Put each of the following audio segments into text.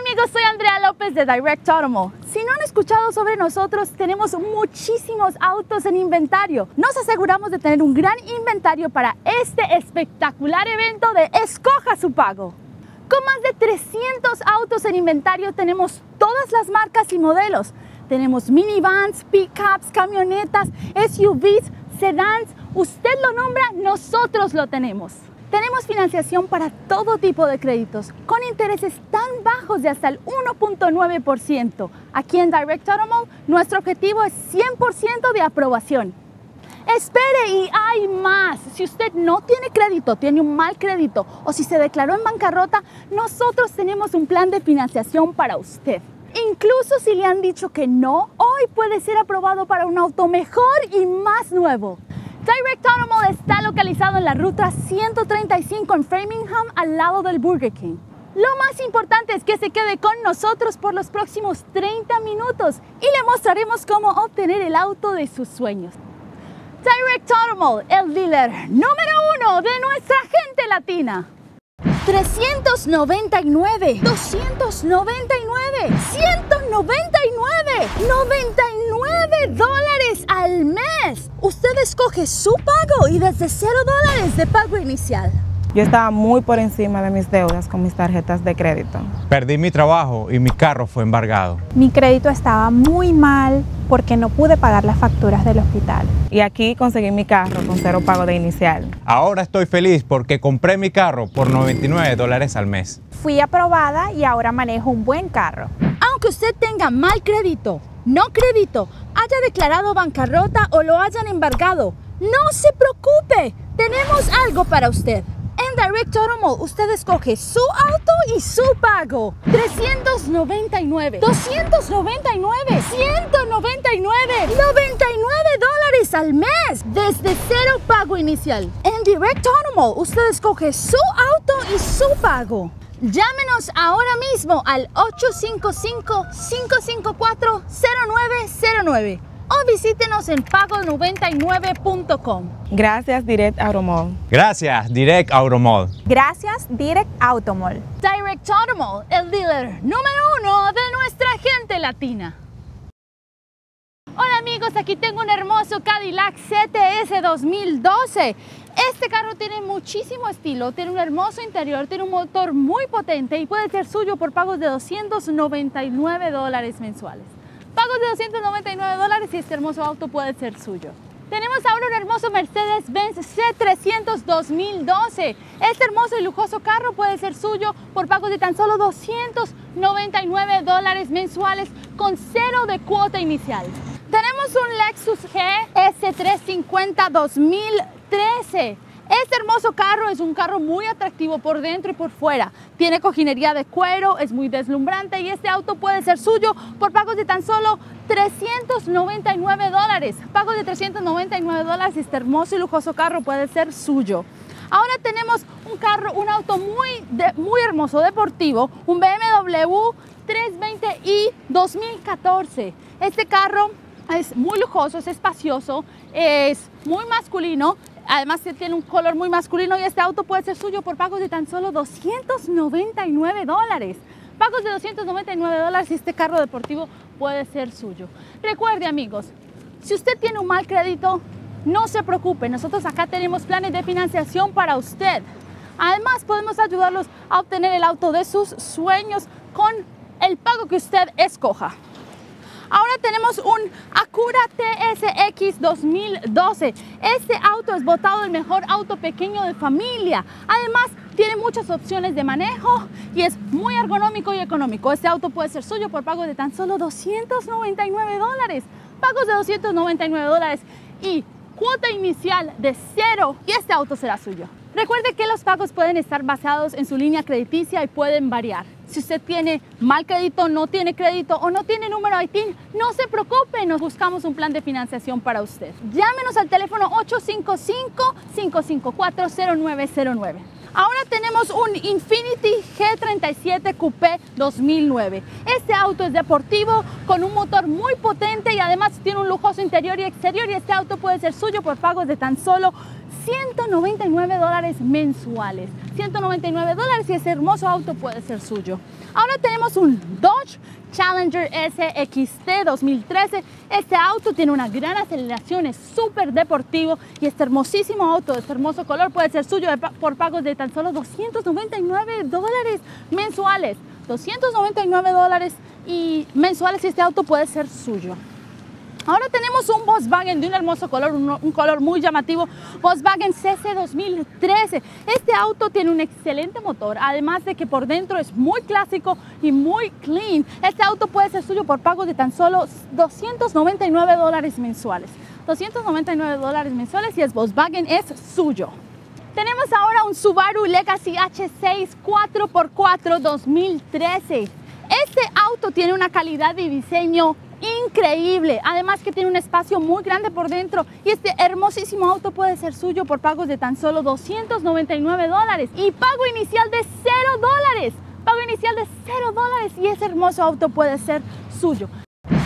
Amigos, soy Andrea López de Direct Automo. Si no han escuchado sobre nosotros, tenemos muchísimos autos en inventario. Nos aseguramos de tener un gran inventario para este espectacular evento de Escoja su pago. Con más de 300 autos en inventario tenemos todas las marcas y modelos. Tenemos minivans, pickups, camionetas, SUVs, sedans. Usted lo nombra, nosotros lo tenemos. Tenemos financiación para todo tipo de créditos, con intereses tan bajos de hasta el 1.9%. Aquí en Direct Automall, nuestro objetivo es 100% de aprobación. Espere y hay más. Si usted no tiene crédito, tiene un mal crédito o si se declaró en bancarrota, nosotros tenemos un plan de financiación para usted. Incluso si le han dicho que no, hoy puede ser aprobado para un auto mejor y más nuevo. Direct Automall está localizado en la ruta 135 en Framingham al lado del Burger King. Lo más importante es que se quede con nosotros por los próximos 30 minutos y le mostraremos cómo obtener el auto de sus sueños. Direct Automall, el dealer número uno de nuestra gente latina. 399, 299, 199, 99 dólares al mes. Usted escoge su pago y desde 0 dólares de pago inicial. Yo estaba muy por encima de mis deudas con mis tarjetas de crédito. Perdí mi trabajo y mi carro fue embargado. Mi crédito estaba muy mal porque no pude pagar las facturas del hospital. Y aquí conseguí mi carro con cero pago de inicial. Ahora estoy feliz porque compré mi carro por 99 dólares al mes. Fui aprobada y ahora manejo un buen carro. Aunque usted tenga mal crédito, no crédito, haya declarado bancarrota o lo hayan embargado, no se preocupe, tenemos algo para usted. Direct Automall usted escoge su auto y su pago. 399, 299, 199, 99 dólares al mes desde cero pago inicial. En Direct Automall usted escoge su auto y su pago. Llámenos ahora mismo al 855-554-0909 o visítenos en pago99.com. Gracias Direct Automall. Gracias Direct Automall. Gracias Direct Automall. Direct Automall, el dealer número uno de nuestra gente latina. Hola amigos, aquí tengo un hermoso Cadillac CTS 2012. Este carro tiene muchísimo estilo, tiene un hermoso interior, tiene un motor muy potente y puede ser suyo por pagos de 299 dólares mensuales. Pagos de 299 dólares y este hermoso auto puede ser suyo. Tenemos ahora un hermoso Mercedes-Benz C300 2012. Este hermoso y lujoso carro puede ser suyo por pagos de tan solo 299 dólares mensuales con cero de cuota inicial. Tenemos un Lexus GS350 2013. Este hermoso carro es un carro muy atractivo por dentro y por fuera. Tiene cojinería de cuero, es muy deslumbrante y este auto puede ser suyo por pagos de tan solo 399 dólares. Pagos de 399 dólares este hermoso y lujoso carro puede ser suyo. Ahora tenemos un carro, un auto muy, muy hermoso, deportivo, un BMW 320i 2014. Este carro es muy lujoso, es espacioso, es muy masculino, Además tiene un color muy masculino y este auto puede ser suyo por pagos de tan solo 299 dólares. Pagos de 299 dólares y este carro deportivo puede ser suyo. Recuerde amigos, si usted tiene un mal crédito, no se preocupe, nosotros acá tenemos planes de financiación para usted. Además podemos ayudarlos a obtener el auto de sus sueños con el pago que usted escoja. Ahora tenemos un Acura TSX 2012. Este auto es votado el mejor auto pequeño de familia. Además, tiene muchas opciones de manejo y es muy ergonómico y económico. Este auto puede ser suyo por pago de tan solo 299 dólares. Pagos de 299 dólares y cuota inicial de cero y este auto será suyo. Recuerde que los pagos pueden estar basados en su línea crediticia y pueden variar. Si usted tiene mal crédito, no tiene crédito o no tiene número ITIN, no se preocupe, nos buscamos un plan de financiación para usted. Llámenos al teléfono 855-554-0909. Ahora tenemos un Infinity G37 Coupé 2009. Este auto es deportivo con un motor muy potente y además tiene un lujoso interior y exterior y este auto puede ser suyo por pagos de tan solo 199 dólares mensuales. 199 dólares y ese hermoso auto puede ser suyo. Ahora tenemos un Dodge Challenger SXT 2013. Este auto tiene una gran aceleración, es súper deportivo y este hermosísimo auto, este hermoso color puede ser suyo por pagos de tan solo 299 dólares mensuales. 299 dólares y mensuales y este auto puede ser suyo. Ahora tenemos un Volkswagen de un hermoso color, un, color muy llamativo, Volkswagen CC 2013. Este auto tiene un excelente motor, además de que por dentro es muy clásico y muy clean. Este auto puede ser suyo por pagos de tan solo 299 dólares mensuales. 299 dólares mensuales y el Volkswagen es suyo. Tenemos ahora un Subaru Legacy H6 4x4 2013. Este auto tiene una calidad de diseño increíble. Además que tiene un espacio muy grande por dentro y este hermosísimo auto puede ser suyo por pagos de tan solo 299 dólares y pago inicial de 0 dólares. Pago inicial de 0 dólares y ese hermoso auto puede ser suyo.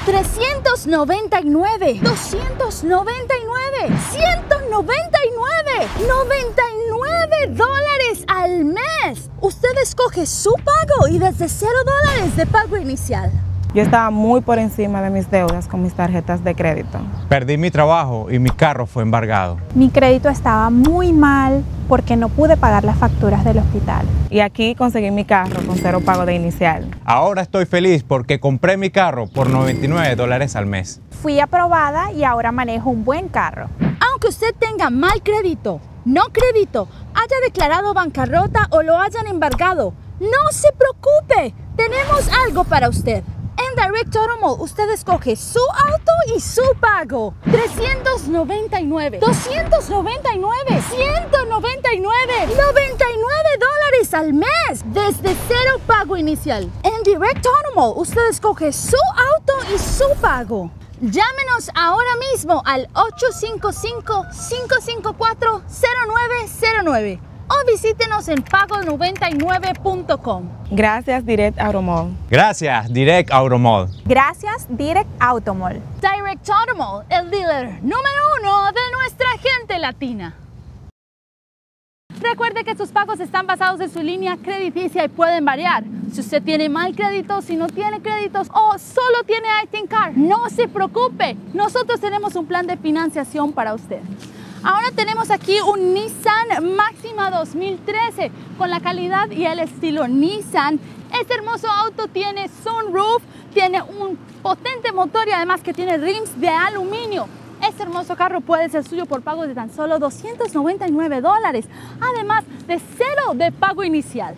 399, 299, 199, 99 dólares al mes. Usted escoge su pago y desde 0 dólares de pago inicial. Yo estaba muy por encima de mis deudas con mis tarjetas de crédito. Perdí mi trabajo y mi carro fue embargado. Mi crédito estaba muy mal porque no pude pagar las facturas del hospital. Y aquí conseguí mi carro con cero pago de inicial. Ahora estoy feliz porque compré mi carro por 99 dólares al mes. Fui aprobada y ahora manejo un buen carro. Aunque usted tenga mal crédito, no crédito, haya declarado bancarrota o lo hayan embargado, no se preocupe, tenemos algo para usted. En Direct Automall usted escoge su auto y su pago. 399, 299, 199, 99 dólares al mes desde cero pago inicial. En Direct Automall usted escoge su auto y su pago. Llámenos ahora mismo al 855-554-0909 o visítenos en pago99.com. Gracias Direct Automall. Gracias Direct Automall. Gracias Direct Automall. Direct Automall, el dealer número uno de nuestra gente latina. Recuerde que sus pagos están basados en su línea crediticia y pueden variar. Si usted tiene mal crédito, si no tiene créditos o solo tiene ITIN Car, no se preocupe. Nosotros tenemos un plan de financiación para usted. Ahora tenemos aquí un Nissan Máxima 2013 con la calidad y el estilo Nissan. Este hermoso auto tiene sunroof, tiene un potente motor y además que tiene rims de aluminio. Este hermoso carro puede ser suyo por pago de tan solo 299 dólares, además de cero de pago inicial.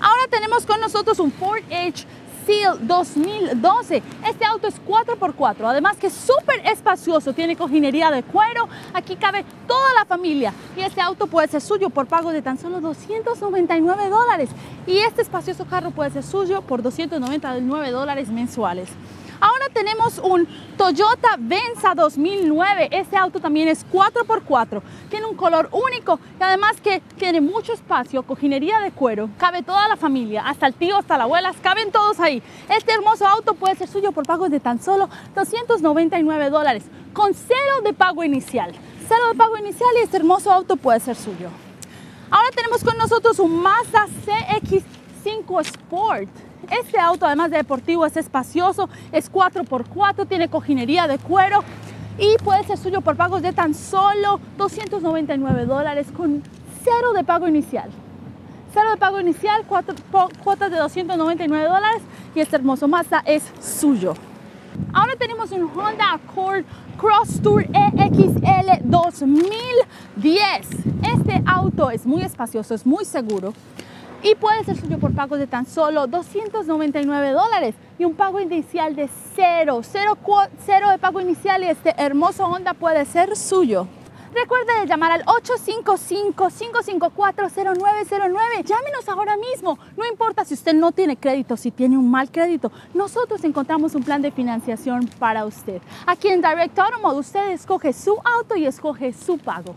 Ahora tenemos con nosotros un Ford Edge Seal 2012. Este auto es 4x4, además que es súper espacioso, tiene cojinería de cuero, aquí cabe toda la familia y este auto puede ser suyo por pago de tan solo 299 dólares y este espacioso carro puede ser suyo por 299 dólares mensuales. Ahora tenemos un Toyota Venza 2009. Este auto también es 4x4. Tiene un color único y además que tiene mucho espacio, cojinería de cuero. Cabe toda la familia, hasta el tío, hasta la abuela, caben todos ahí. Este hermoso auto puede ser suyo por pagos de tan solo 299 dólares, con cero de pago inicial. Cero de pago inicial y este hermoso auto puede ser suyo. Ahora tenemos con nosotros un Mazda CX5 Sport. Este auto, además de deportivo, es espacioso, es 4x4, tiene cojinería de cuero y puede ser suyo por pagos de tan solo 299 dólares con cero de pago inicial. Cero de pago inicial, cuatro, cuotas de 299 dólares y este hermoso Mazda es suyo. Ahora tenemos un Honda Accord Cross Tour EXL 2010. Este auto es muy espacioso, es muy seguro y puede ser suyo por pagos de tan solo 299 dólares y un pago inicial de cero, cero, cero de pago inicial y este hermoso Honda puede ser suyo. Recuerde llamar al 855-554-0909. Llámenos ahora mismo. No importa si usted no tiene crédito, si tiene un mal crédito. Nosotros encontramos un plan de financiación para usted. Aquí en Direct Automall usted escoge su auto y escoge su pago.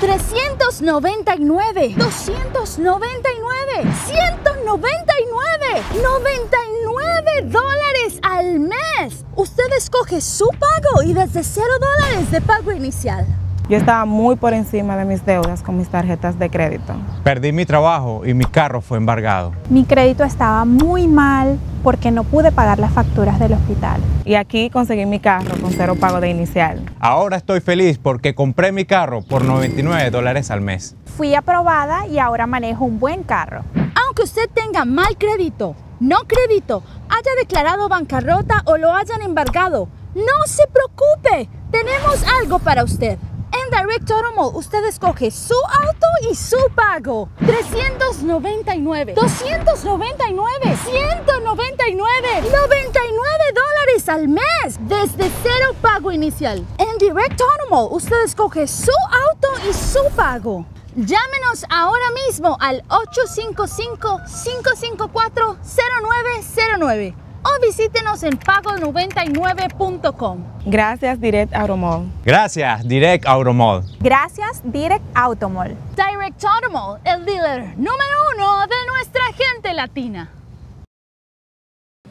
399, 299, 199, 99 dólares al mes. Usted escoge su pago y desde 0 dólares de pago inicial. Yo estaba muy por encima de mis deudas con mis tarjetas de crédito. Perdí mi trabajo y mi carro fue embargado. Mi crédito estaba muy mal porque no pude pagar las facturas del hospital. Y aquí conseguí mi carro con cero pago de inicial. Ahora estoy feliz porque compré mi carro por 99 dólares al mes. Fui aprobada y ahora manejo un buen carro. Aunque usted tenga mal crédito, no crédito, haya declarado bancarrota o lo hayan embargado, no se preocupe, tenemos algo para usted. En Direct Automall usted escoge su auto y su pago. 399, 299, 199, 99 dólares al mes desde cero pago inicial. En Direct Automall usted escoge su auto y su pago. Llámenos ahora mismo al 855-554-0909 o visítenos en pago99.com. Gracias Direct Automall. Gracias, Direct Automall. Gracias, Direct Automall. Direct Automall, el dealer número uno de nuestra gente latina.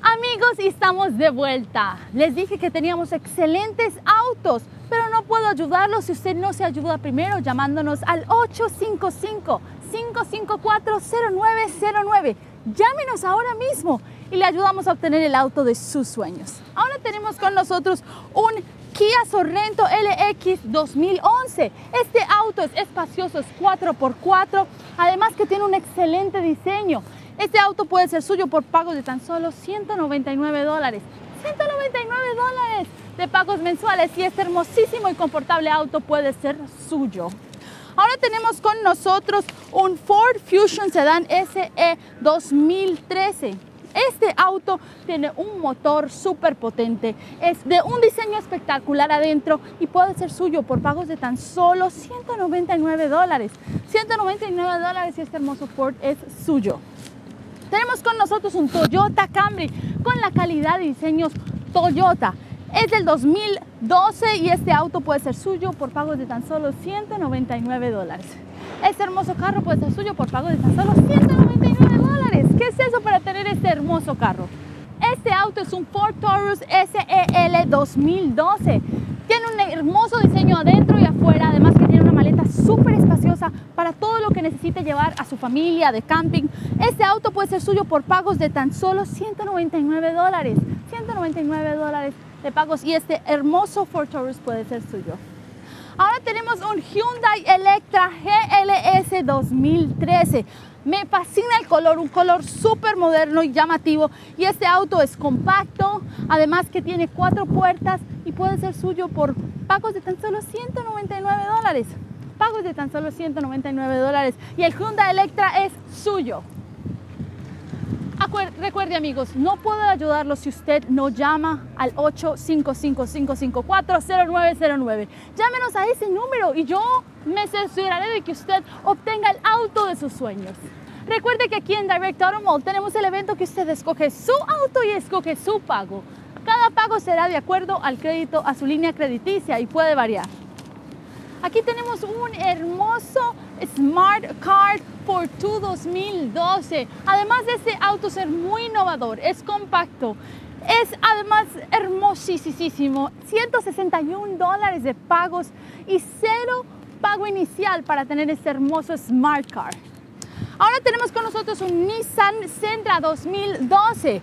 Amigos, y estamos de vuelta. Les dije que teníamos excelentes autos, pero no puedo ayudarlos si usted no se ayuda primero llamándonos al 855-554-0909. Llámenos ahora mismo y le ayudamos a obtener el auto de sus sueños. Ahora tenemos con nosotros un Kia Sorrento LX 2011. Este auto es espacioso, es 4x4, además que tiene un excelente diseño. Este auto puede ser suyo por pagos de tan solo 199 dólares. 199 dólares de pagos mensuales y este hermosísimo y confortable auto puede ser suyo. Ahora tenemos con nosotros un Ford Fusion Sedan SE 2013. Este auto tiene un motor súper potente, es de un diseño espectacular adentro y puede ser suyo por pagos de tan solo 199 dólares. 199 dólares y este hermoso Ford es suyo. Tenemos con nosotros un Toyota Camry con la calidad de diseños Toyota. Es del 2012 y este auto puede ser suyo por pagos de tan solo 199 dólares. Este hermoso carro puede ser suyo por pagos de tan solo 199 dólares. ¿Qué es eso para tener este hermoso carro? Este auto es un Ford Taurus SEL 2012. Tiene un hermoso diseño adentro y afuera, además que tiene una maleta súper espaciosa para todo lo que necesite llevar a su familia de camping. Este auto puede ser suyo por pagos de tan solo 199 dólares. 199 dólares de pagos y este hermoso Ford Taurus puede ser suyo. Ahora tenemos un Hyundai Electra GLS 2013. Me fascina el color, un color súper moderno y llamativo. Y este auto es compacto, además que tiene cuatro puertas y puede ser suyo por pagos de tan solo 199 dólares. Pagos de tan solo 199 dólares. Y el Hyundai Electra es suyo. Recuerde amigos, no puedo ayudarlo si usted no llama al 855-554-0909. Llámenos a ese número y yo me cercioraré de que usted obtenga el auto de sus sueños. Recuerde que aquí en Direct Auto Mall tenemos el evento que usted escoge su auto y escoge su pago. Cada pago será de acuerdo al crédito, a su línea crediticia y puede variar. Aquí tenemos un hermoso Smart Card for 2012. Además de este auto ser muy innovador, es compacto, es además hermosísimo. 161 dólares de pagos y cero pago inicial para tener este hermoso Smart Card. Ahora tenemos con nosotros un Nissan Sentra 2012.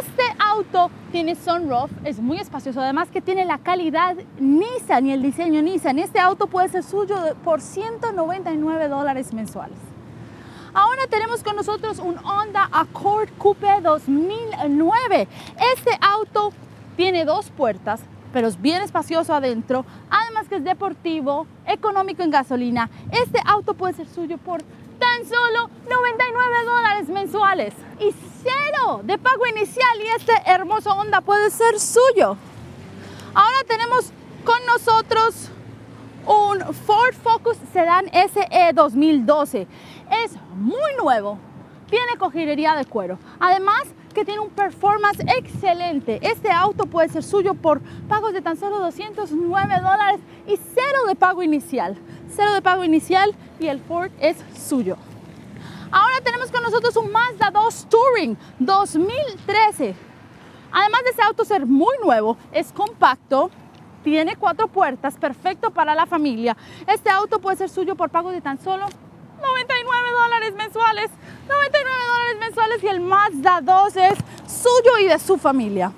Este auto tiene sunroof, es muy espacioso, además que tiene la calidad Nissan y el diseño Nissan. Este auto puede ser suyo por 199 dólares mensuales. Ahora tenemos con nosotros un Honda Accord Coupe 2009. Este auto tiene dos puertas, pero es bien espacioso adentro, además que es deportivo, económico en gasolina. Este auto puede ser suyo por tan solo 99 dólares mensuales y cero de pago inicial y este hermoso Honda puede ser suyo. Ahora tenemos con nosotros un Ford Focus Sedan SE 2012. Es muy nuevo, tiene cojinería de cuero. Además que tiene un performance excelente. Este auto puede ser suyo por pagos de tan solo 209 dólares y cero de pago inicial. Cero de pago inicial y el Ford es suyo. Ahora tenemos con nosotros un Mazda 2 Touring 2013. Además de ese auto ser muy nuevo, es compacto, tiene cuatro puertas, perfecto para la familia. Este auto puede ser suyo por pago de tan solo 99 dólares mensuales. 99 dólares mensuales y el Mazda 2 es suyo y de su familia.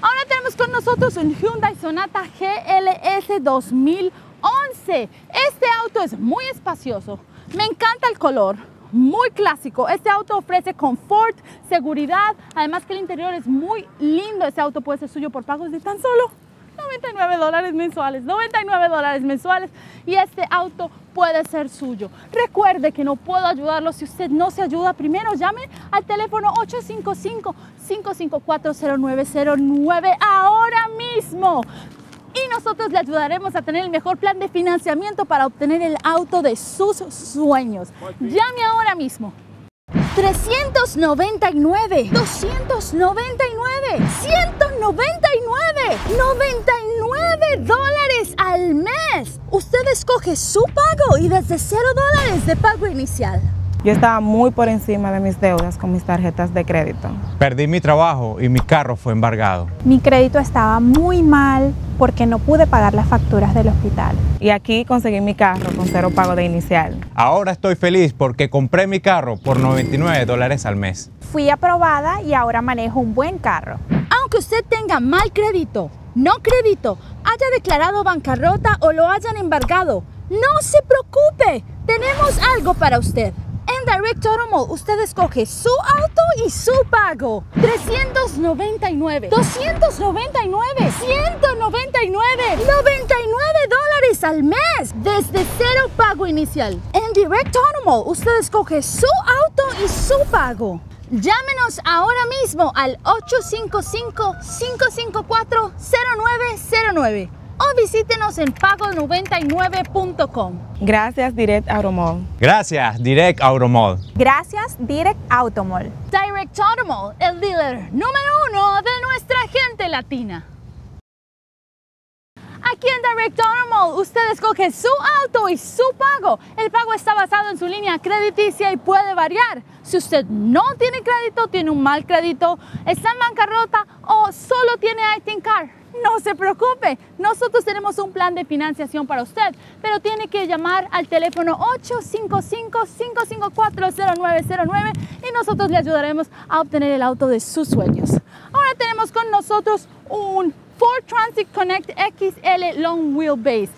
Ahora tenemos con nosotros un Hyundai Sonata GLS 2011. Este auto es muy espacioso. Me encanta el color muy clásico. Este auto ofrece confort, seguridad, además que el interior es muy lindo. Este auto puede ser suyo por pagos de tan solo 99 dólares mensuales, 99 dólares mensuales y este auto puede ser suyo. Recuerde que no puedo ayudarlo si usted no se ayuda primero. Llame al teléfono 855-554-0909 ahora mismo. Y nosotros le ayudaremos a tener el mejor plan de financiamiento para obtener el auto de sus sueños. Llame ahora mismo. 399, 299, 199, 99 dólares al mes. Usted escoge su pago y desde 0 dólares de pago inicial. Yo estaba muy por encima de mis deudas con mis tarjetas de crédito. Perdí mi trabajo y mi carro fue embargado. Mi crédito estaba muy mal porque no pude pagar las facturas del hospital. Y aquí conseguí mi carro con cero pago de inicial. Ahora estoy feliz porque compré mi carro por 99 dólares al mes. Fui aprobada y ahora manejo un buen carro. Aunque usted tenga mal crédito, no crédito, haya declarado bancarrota o lo hayan embargado, no se preocupe, tenemos algo para usted. En Direct Automall usted escoge su auto y su pago. 399, 299, 199, 99 dólares al mes desde cero pago inicial. En Direct Automall usted escoge su auto y su pago. Llámenos ahora mismo al 855-554-0909 o visítenos en pago99.com. Gracias Direct Automall. Gracias, Direct Automall. Gracias, Direct Automall. Direct Automall, el dealer número uno de nuestra gente latina. Aquí en Direct Automall usted escoge su auto y su pago. El pago está basado en su línea crediticia y puede variar. Si usted no tiene crédito, tiene un mal crédito, está en bancarrota o solo tiene ITIN Car, no se preocupe, nosotros tenemos un plan de financiación para usted, pero tiene que llamar al teléfono 855-554-0909 y nosotros le ayudaremos a obtener el auto de sus sueños. Ahora tenemos con nosotros un Ford Transit Connect XL Long Wheelbase.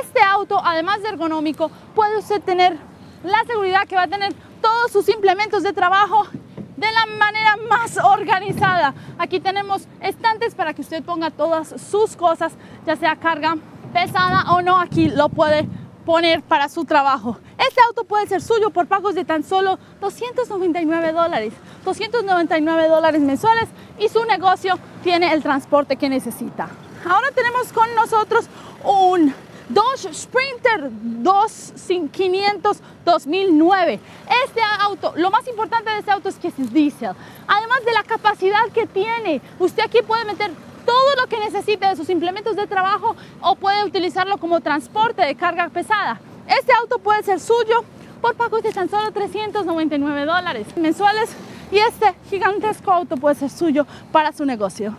Este auto, además de ergonómico, puede usted tener la seguridad que va a tener todos sus implementos de trabajo de la manera más organizada. Aquí tenemos estantes para que usted ponga todas sus cosas, ya sea carga pesada o no, aquí lo puede poner para su trabajo. Este auto puede ser suyo por pagos de tan solo 299 dólares, 299 dólares mensuales y su negocio tiene el transporte que necesita. Ahora tenemos con nosotros un Dodge Sprinter 2500 2009. Este auto, lo más importante de este auto es que es diésel. Además de la capacidad que tiene, usted aquí puede meter todo lo que necesite de sus implementos de trabajo o puede utilizarlo como transporte de carga pesada. Este auto puede ser suyo por pagos de tan solo 399 dólares mensuales y este gigantesco auto puede ser suyo para su negocio.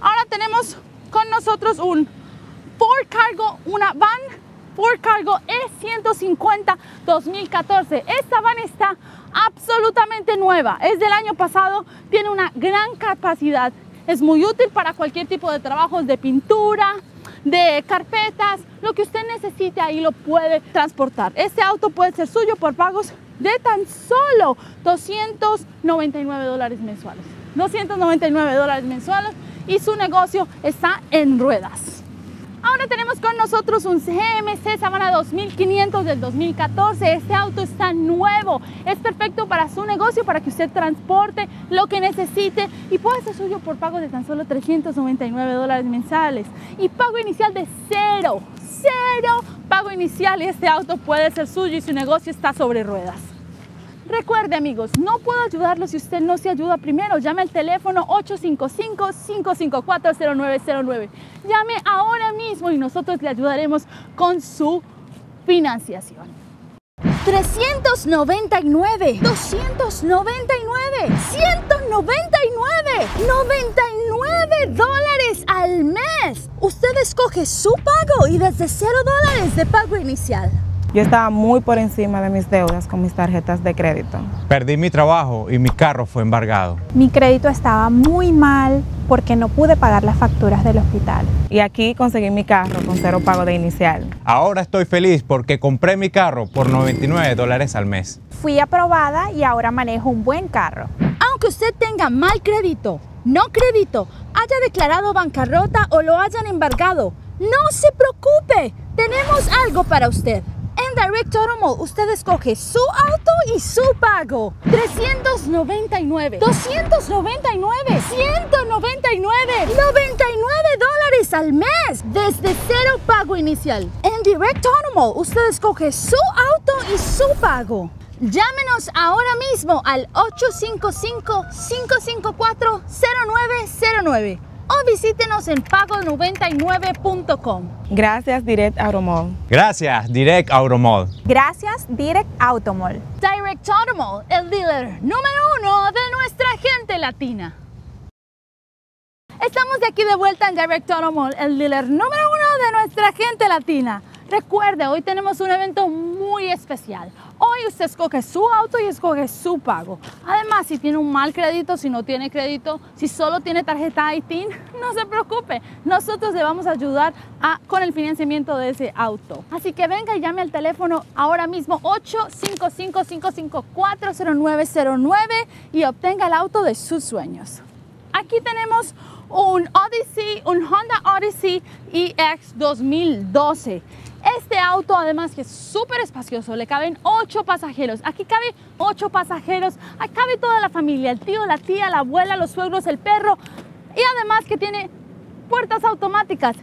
Ahora tenemos con nosotros un Ford Cargo, una van Ford Cargo E150 2014. Esta van está absolutamente nueva, es del año pasado, tiene una gran capacidad, es muy útil para cualquier tipo de trabajos de pintura, de carpetas, lo que usted necesite ahí lo puede transportar. Este auto puede ser suyo por pagos de tan solo 299 dólares mensuales. 299 dólares mensuales y su negocio está en ruedas. Ahora tenemos con nosotros un GMC Savana 2500 del 2014. Este auto está nuevo, es perfecto para su negocio, para que usted transporte lo que necesite y puede ser suyo por pago de tan solo 399 dólares mensuales y pago inicial de cero, cero pago inicial y este auto puede ser suyo y su negocio está sobre ruedas. Recuerde amigos, no puedo ayudarlo si usted no se ayuda primero. Llame al teléfono 855-554-0909. Llame ahora mismo y nosotros le ayudaremos con su financiación. 399, 299, 199, 99 dólares al mes. Usted escoge su pago y desde 0 dólares de pago inicial. Yo estaba muy por encima de mis deudas con mis tarjetas de crédito. Perdí mi trabajo y mi carro fue embargado. Mi crédito estaba muy mal porque no pude pagar las facturas del hospital. Y aquí conseguí mi carro con cero pago de inicial. Ahora estoy feliz porque compré mi carro por 99 dólares al mes. Fui aprobada y ahora manejo un buen carro. Aunque usted tenga mal crédito, no crédito, haya declarado bancarrota o lo hayan embargado, no se preocupe, tenemos algo para usted. En Direct Automall usted escoge su auto y su pago. 399, 299, 199, 99 dólares al mes desde cero pago inicial. En Direct Automall usted escoge su auto y su pago. Llámenos ahora mismo al 855-554-0909 o visítenos en pago99.com. Gracias Direct Automall. Gracias, Direct Automall. Gracias Direct Automall. Direct Automall, el dealer número uno de nuestra gente latina. Estamos de aquí de vuelta en Direct Automall, el dealer número uno de nuestra gente latina. Recuerde, hoy tenemos un evento muy especial. Hoy usted escoge su auto y escoge su pago. Además, si tiene un mal crédito, si no tiene crédito, si solo tiene tarjeta ITIN, no se preocupe. Nosotros le vamos a ayudar a- con el financiamiento de ese auto. Así que venga y llame al teléfono ahora mismo 855-554-0909 y obtenga el auto de sus sueños. Aquí tenemos un Odyssey, un Honda Odyssey EX 2012. Este auto, además que es súper espacioso, le caben 8 pasajeros. Aquí cabe 8 pasajeros, aquí cabe toda la familia, el tío, la tía, la abuela, los suegros, el perro. Y además que tiene puertas automáticas.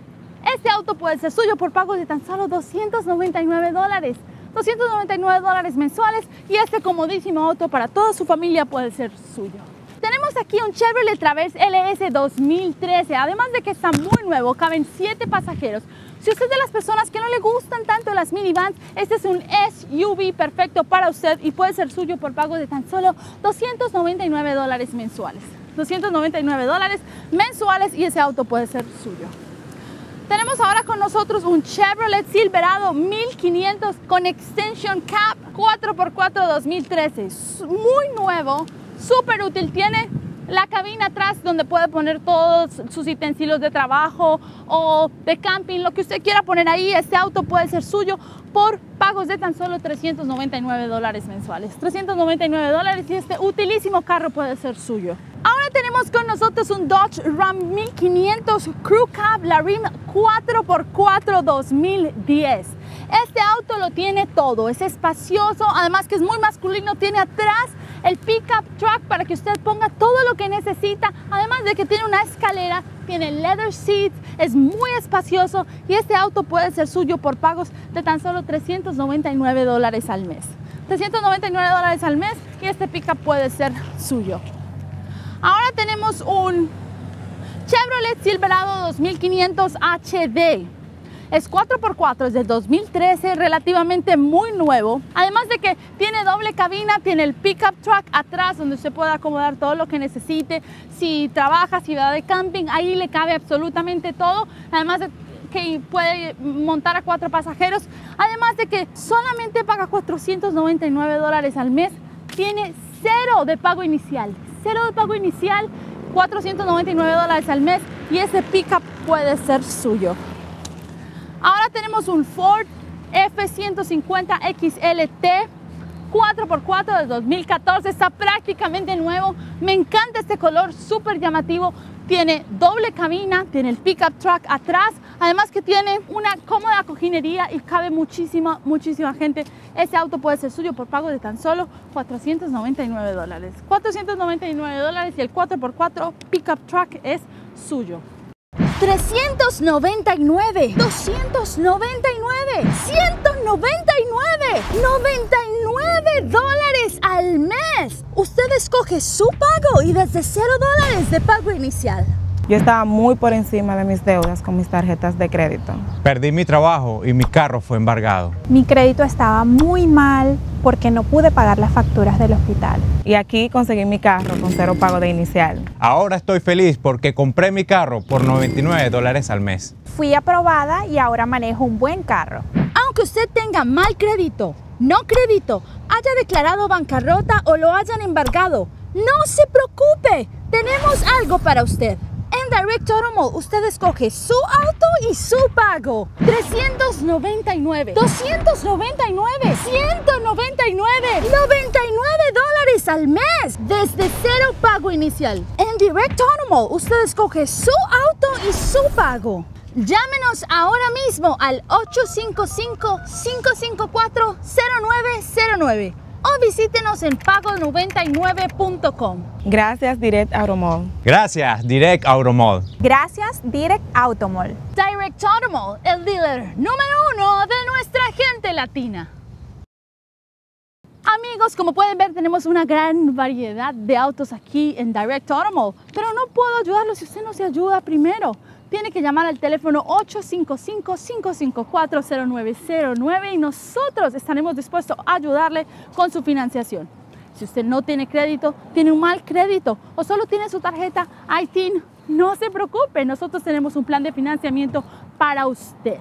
Este auto puede ser suyo por pagos de tan solo 299 dólares. 299 dólares mensuales y este comodísimo auto para toda su familia puede ser suyo. Tenemos aquí un Chevrolet Traverse LS 2013, además de que está muy nuevo, caben 7 pasajeros. Si usted es de las personas que no le gustan tanto las minivans, este es un SUV perfecto para usted y puede ser suyo por pago de tan solo 299 dólares mensuales. 299 dólares mensuales y ese auto puede ser suyo. Tenemos ahora con nosotros un Chevrolet Silverado 1500 con Extension Cap 4x4 2013. Es Muy nuevo, súper útil. Tiene la cabina atrás donde puede poner todos sus utensilios de trabajo o de camping, lo que usted quiera poner ahí. Este auto puede ser suyo por pagos de tan solo 399 dólares mensuales. 399 dólares y este utilísimo carro puede ser suyo. Ahora tenemos con nosotros un Dodge Ram 1500 Crew Cab La Rim 4x4 2010. Este auto lo tiene todo, es espacioso, además que es muy masculino, tiene atrás el pickup truck para que usted ponga todo lo que necesita, además de que tiene una escalera, tiene leather seats, es muy espacioso y este auto puede ser suyo por pagos de tan solo 399 dólares al mes. 399 dólares al mes y este pickup puede ser suyo. Ahora tenemos un Chevrolet Silverado 2500 HD. Es 4x4, es del 2013, relativamente muy nuevo. Además de que tiene doble cabina, tiene el pickup truck atrás donde usted puede acomodar todo lo que necesite. Si trabaja, si va de camping, ahí le cabe absolutamente todo. Además de que puede montar a cuatro pasajeros. Además de que solamente paga 499 dólares al mes. Tiene cero de pago inicial. Cero de pago inicial, 499 dólares al mes y ese pickup puede ser suyo. Tenemos un Ford F-150 XLT 4x4 de 2014, está prácticamente nuevo. Me encanta este color, súper llamativo. Tiene doble cabina, tiene el pickup truck atrás, además que tiene una cómoda cojinería y cabe muchísima, muchísima gente. Ese auto puede ser suyo por pago de tan solo 499 dólares. 499 dólares y el 4x4 pickup truck es suyo. 399, 299, 199, 99 dólares al mes. Usted escoge su pago y desde 0 dólares de pago inicial. Yo estaba muy por encima de mis deudas con mis tarjetas de crédito. Perdí mi trabajo y mi carro fue embargado. Mi crédito estaba muy mal porque no pude pagar las facturas del hospital. Y aquí conseguí mi carro con cero pago de inicial. Ahora estoy feliz porque compré mi carro por 99 dólares al mes. Fui aprobada y ahora manejo un buen carro. Aunque usted tenga mal crédito, no crédito, haya declarado bancarrota o lo hayan embargado, no se preocupe, tenemos algo para usted. En Direct Automall usted escoge su auto y su pago. 399, 299, 199, 99 dólares al mes desde cero pago inicial. En Direct Automall usted escoge su auto y su pago. Llámenos ahora mismo al 855-554-0909 o visítenos en pago99.com. Gracias Direct Automall. Gracias, Direct Automall. Gracias, Direct Automall. Direct Automall, el dealer número uno de nuestra gente latina. Amigos, como pueden ver, tenemos una gran variedad de autos aquí en Direct Automall, pero no puedo ayudarlo si usted no se ayuda primero. Tiene que llamar al teléfono 855-554-0909 y nosotros estaremos dispuestos a ayudarle con su financiación. Si usted no tiene crédito, tiene un mal crédito o solo tiene su tarjeta ITIN, no se preocupe, nosotros tenemos un plan de financiamiento para usted.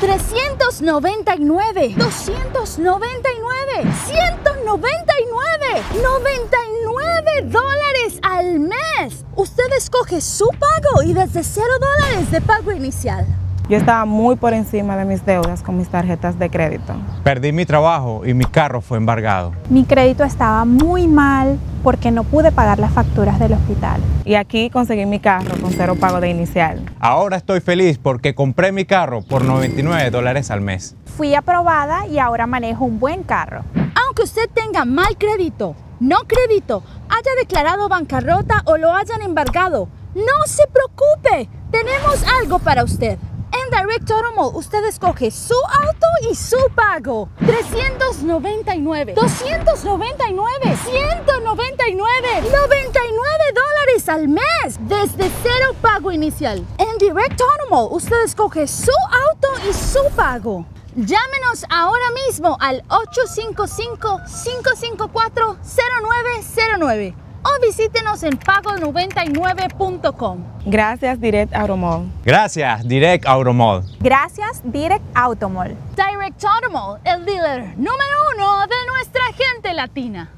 399, 299, 199, 99 dólares al mes. Usted escoge su pago y desde 0 dólares de pago inicial. Yo estaba muy por encima de mis deudas con mis tarjetas de crédito. Perdí mi trabajo y mi carro fue embargado. Mi crédito estaba muy mal porque no pude pagar las facturas del hospital. Y aquí conseguí mi carro con cero pago de inicial. Ahora estoy feliz porque compré mi carro por 99 dólares al mes. Fui aprobada y ahora manejo un buen carro. Aunque usted tenga mal crédito, no crédito, haya declarado bancarrota o lo hayan embargado, no se preocupe, tenemos algo para usted. En Direct Automall usted escoge su auto y su pago. 399, 299, 199, 99 dólares al mes desde cero pago inicial. En Direct Automall usted escoge su auto y su pago. Llámenos ahora mismo al 855-554-0909 o visítenos en pago99.com. Gracias Direct Automall. Gracias, Direct Automall. Gracias, Direct Automall. Direct Automall, el dealer número uno de nuestra gente latina.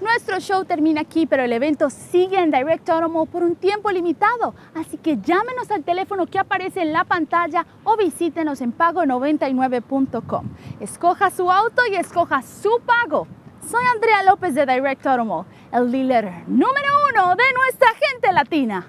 Nuestro show termina aquí, pero el evento sigue en Direct Automall por un tiempo limitado. Así que llámenos al teléfono que aparece en la pantalla o visítenos en pago99.com. Escoja su auto y escoja su pago. Soy Andrea López de Direct Automall, el dealer número uno de nuestra gente latina.